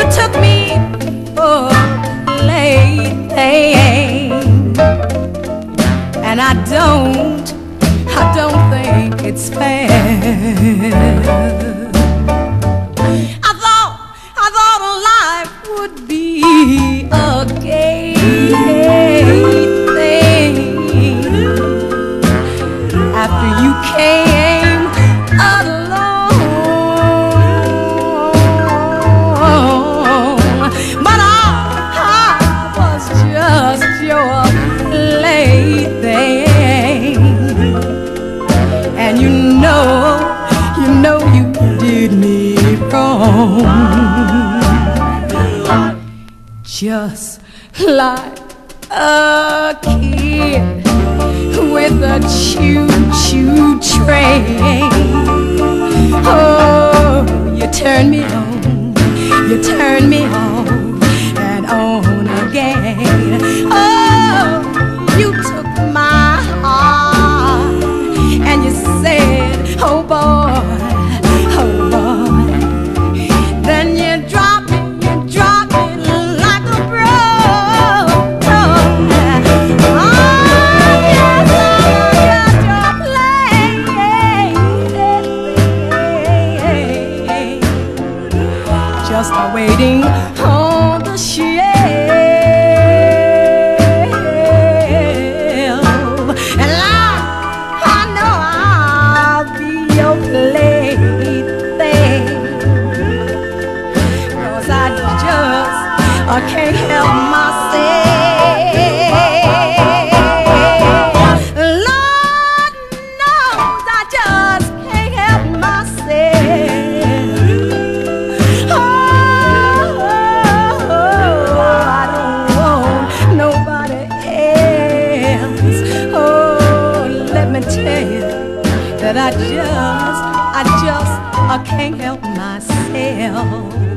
you took me, for late thing, and I don't. I don't think it's fair. I thought, I thought life would be a gay thing after you came wrong. Just like a kid with a choo-choo train. Oh, you turn me on, you turn me on Just waiting on the shelf. And I, I know I'll be your plaything. Cause I just I can't help myself. That I just, I just, I can't help myself.